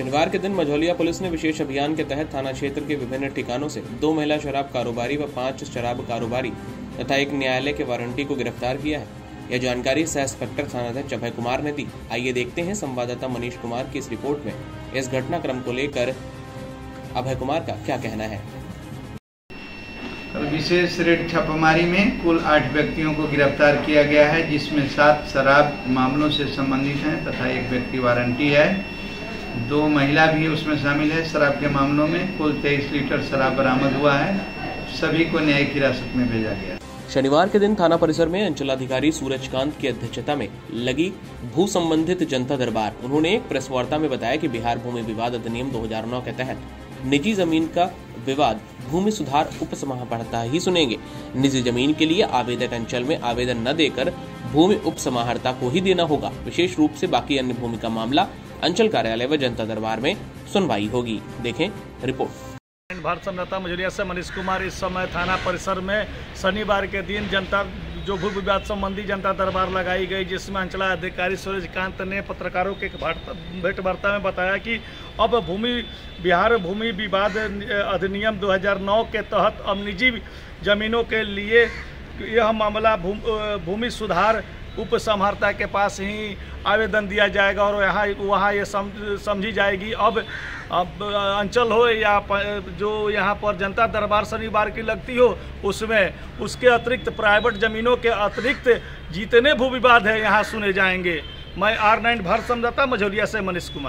शनिवार के दिन मझौलिया पुलिस ने विशेष अभियान के तहत थाना क्षेत्र के विभिन्न ठिकानों से दो महिला शराब कारोबारी व पाँच शराब कारोबारी तथा एक न्यायालय के वारंटी को गिरफ़्तार किया है। यह जानकारी सह इंस्पेक्टर थानाध्यक्ष अभय कुमार ने दी। आइए देखते हैं संवाददाता मनीष कुमार की इस रिपोर्ट में। इस घटनाक्रम को लेकर अभय कुमार का क्या कहना है? विशेष रेड छापामारी में कुल आठ व्यक्तियों को गिरफ़्तार किया गया है, जिसमें सात शराब मामलों से संबंधित हैं तथा एक व्यक्ति वारंटी है। दो महिला भी उसमें शामिल है, शराब के मामलों में। कुल तेईस लीटर शराब बरामद हुआ है। सभी को न्यायिक हिरासत में भेजा गया। शनिवार के दिन थाना परिसर में अंचलाधिकारी सूरजकांत की अध्यक्षता में लगी भू संबंधित जनता दरबार। उन्होंने एक प्रेस वार्ता में बताया कि बिहार भूमि विवाद अधिनियम 2009 के तहत निजी ज़मीन का विवाद भूमि सुधार उप ही सुनेंगे। निजी ज़मीन के लिए आवेदक अंचल में आवेदन न देकर भूमि उप को ही देना होगा। विशेष रूप से बाकी अन्य भूमि का मामला अंचल कार्यालय व जनता दरबार में सुनवाई होगी। देखें रिपोर्ट। भारत समझौता मझुलिया से मनीष कुमार इस समय थाना परिसर में शनिवार के दिन जनता, जो भू विवाद संबंधी जनता दरबार लगाई गई, जिसमें अंचला अधिकारी सूरजकांत ने पत्रकारों के भेंट वार्ता में बताया कि अब भूमि, बिहार भूमि विवाद अधिनियम 2009 के तहत अब निजी जमीनों के लिए यह मामला भूमि सुधार उप समहर्ता के पास ही आवेदन दिया जाएगा और यहाँ वहाँ ये सम, समझी जाएगी। अब अब अंचल हो या जो यहाँ पर जनता दरबार शनिवार की लगती हो उसमें उसके अतिरिक्त प्राइवेट ज़मीनों के अतिरिक्त जितने भू विवाद है यहाँ सुने जाएँगे। मैं आर नाइन भारत समझौता मझौलिया से मनीष कुमार।